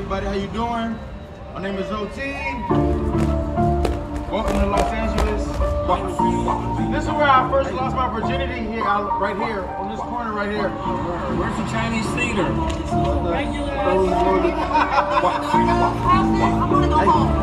everybody. How you doing? My name is OT. Welcome to Los Angeles. This is where I first lost my virginity here, uh, right here, on this corner right here. Where's the Chinese theater? Hey,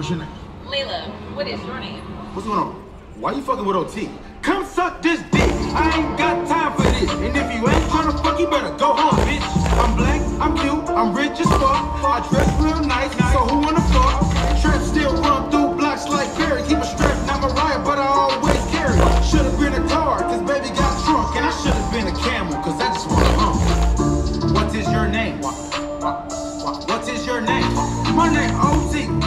What's your name? Layla, what is your name? what's going on? Why you fucking with OT? Come suck this dick. I ain't got time for this. And if you ain't trying to fuck, you better go home, bitch. I'm black, I'm cute, I'm rich as fuck. I dress real nice, so who wanna fuck? Trap still run through blocks like Barry. Keep a strap, not Mariah, but I always carry. Should've been a car, cause baby got drunk. And I should've been a camel, cause that is what I just wanna hump. What is your name? What is your name? My name OT,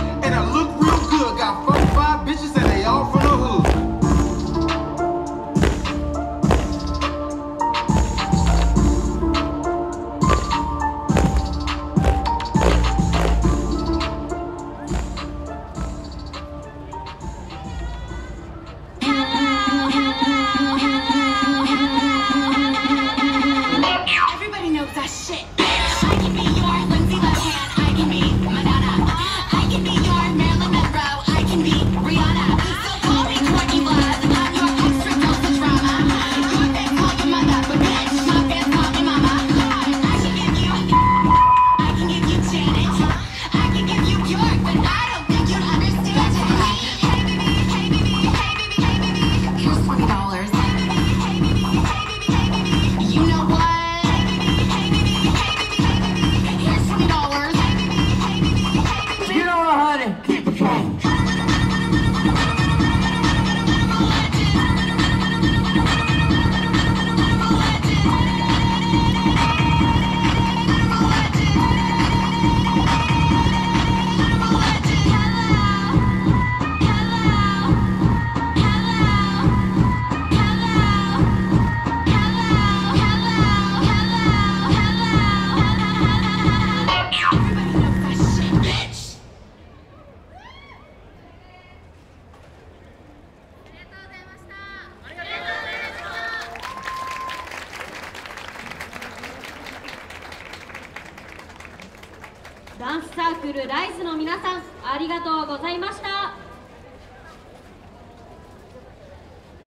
ダンスサークルライズの皆さんありがとうございました。